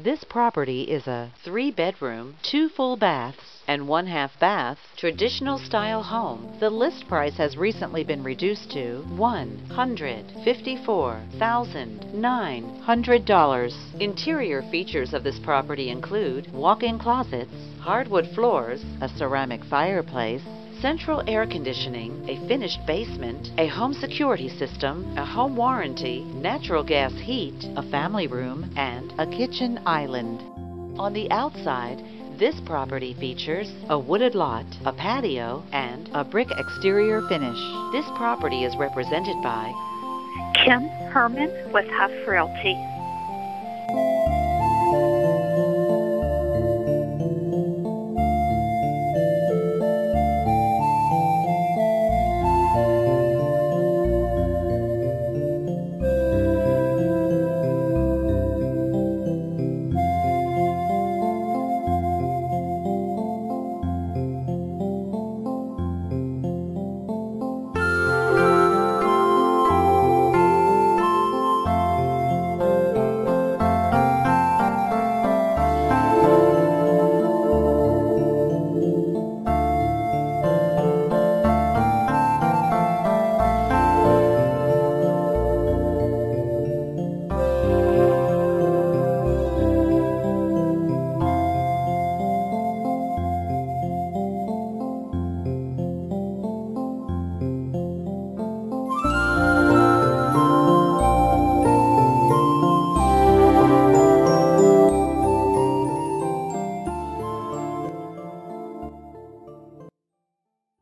This property is a three bedroom, two full baths, and one half bath, traditional style home. The list price has recently been reduced to $154,900. Interior features of this property include walk-in closets, hardwood floors, a ceramic fireplace, central air conditioning, a finished basement, a home security system, a home warranty, natural gas heat, a family room, and a kitchen island. On the outside, this property features a wooded lot, a patio, and a brick exterior finish. This property is represented by Kim Hermann with Huff Realty.